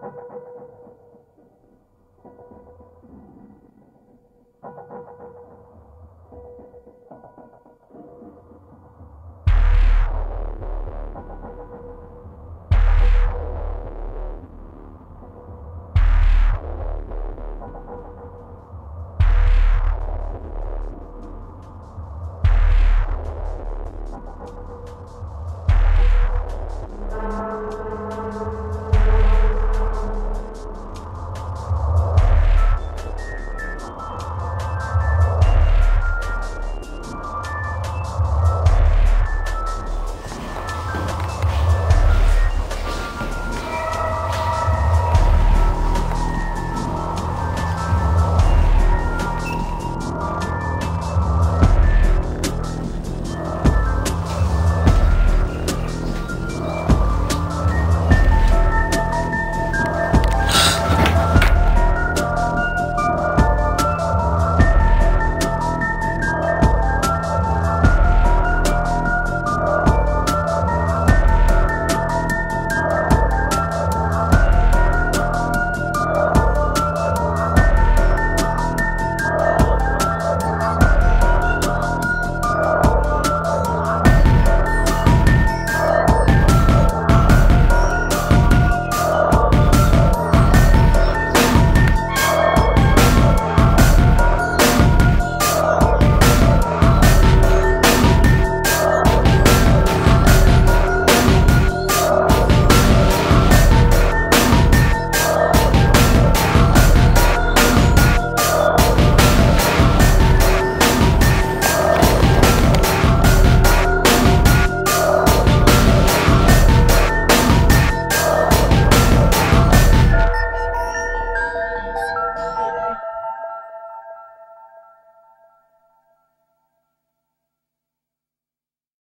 フフフフ。